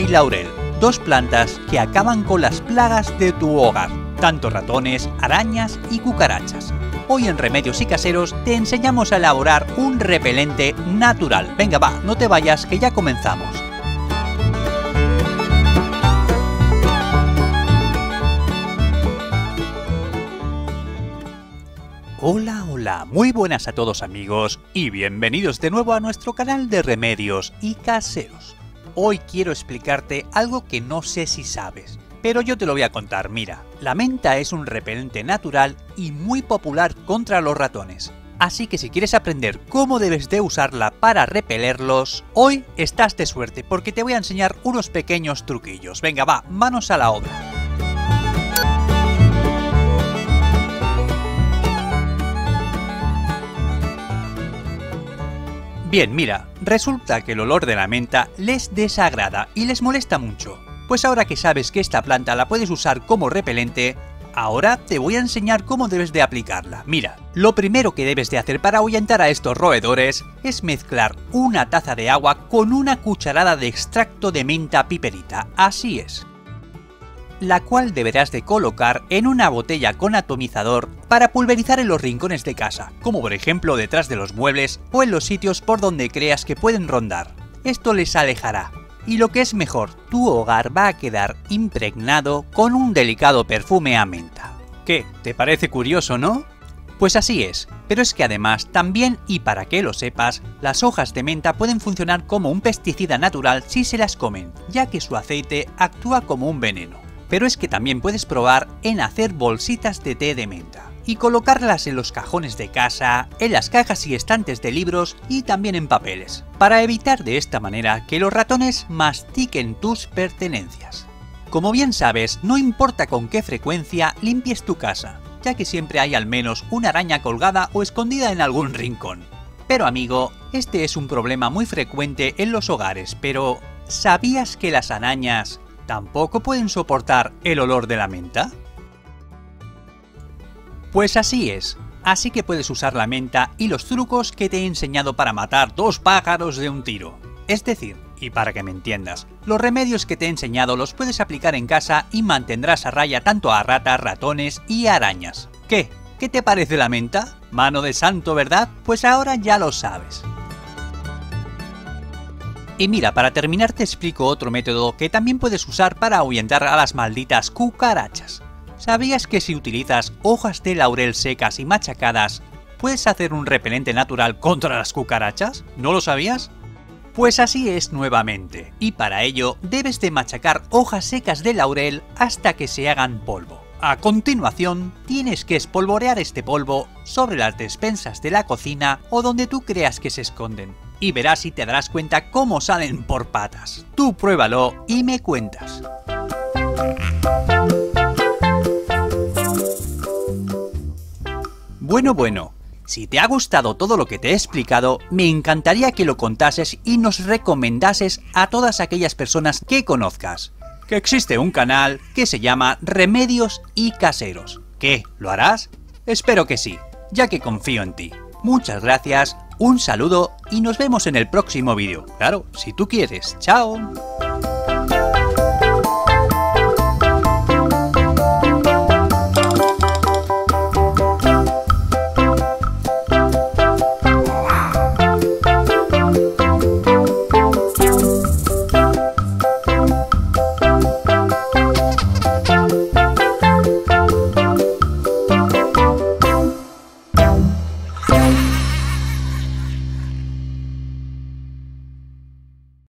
y laurel, dos plantas que acaban con las plagas de tu hogar, tanto ratones, arañas y cucarachas. Hoy en Remedios y Caseros te enseñamos a elaborar un repelente natural. Venga va, no te vayas que ya comenzamos. Hola, hola, muy buenas a todos amigos y bienvenidos de nuevo a nuestro canal de Remedios y Caseros. Hoy quiero explicarte algo que no sé si sabes, pero yo te lo voy a contar. Mira, la menta es un repelente natural y muy popular contra los ratones. Así que si quieres aprender cómo debes de usarla para repelerlos, hoy estás de suerte porque te voy a enseñar unos pequeños truquillos. Venga, va, manos a la obra. Bien, mira, resulta que el olor de la menta les desagrada y les molesta mucho. Pues ahora que sabes que esta planta la puedes usar como repelente, ahora te voy a enseñar cómo debes de aplicarla. Mira, lo primero que debes de hacer para ahuyentar a estos roedores es mezclar una taza de agua con una cucharada de extracto de menta piperita, así es la cual deberás de colocar en una botella con atomizador para pulverizar en los rincones de casa, como por ejemplo detrás de los muebles o en los sitios por donde creas que pueden rondar. Esto les alejará. Y lo que es mejor, tu hogar va a quedar impregnado con un delicado perfume a menta. ¿Qué? ¿Te parece curioso, no? Pues así es, pero es que además también, y para que lo sepas, las hojas de menta pueden funcionar como un pesticida natural si se las comen, ya que su aceite actúa como un veneno pero es que también puedes probar en hacer bolsitas de té de menta y colocarlas en los cajones de casa, en las cajas y estantes de libros y también en papeles, para evitar de esta manera que los ratones mastiquen tus pertenencias. Como bien sabes, no importa con qué frecuencia limpies tu casa, ya que siempre hay al menos una araña colgada o escondida en algún rincón. Pero amigo, este es un problema muy frecuente en los hogares, pero ¿sabías que las arañas ¿Tampoco pueden soportar el olor de la menta? Pues así es, así que puedes usar la menta y los trucos que te he enseñado para matar dos pájaros de un tiro. Es decir, y para que me entiendas, los remedios que te he enseñado los puedes aplicar en casa y mantendrás a raya tanto a ratas, ratones y arañas. ¿Qué? ¿Qué te parece la menta? Mano de santo, ¿verdad? Pues ahora ya lo sabes. Y mira, para terminar te explico otro método que también puedes usar para ahuyentar a las malditas cucarachas. ¿Sabías que si utilizas hojas de laurel secas y machacadas, puedes hacer un repelente natural contra las cucarachas? ¿No lo sabías? Pues así es nuevamente, y para ello debes de machacar hojas secas de laurel hasta que se hagan polvo. A continuación, tienes que espolvorear este polvo sobre las despensas de la cocina o donde tú creas que se esconden. Y verás y te darás cuenta cómo salen por patas. Tú pruébalo y me cuentas. Bueno, bueno, si te ha gustado todo lo que te he explicado, me encantaría que lo contases y nos recomendases a todas aquellas personas que conozcas que existe un canal que se llama Remedios y Caseros. ¿Qué? ¿Lo harás? Espero que sí, ya que confío en ti. Muchas gracias, un saludo y nos vemos en el próximo vídeo. Claro, si tú quieres. ¡Chao!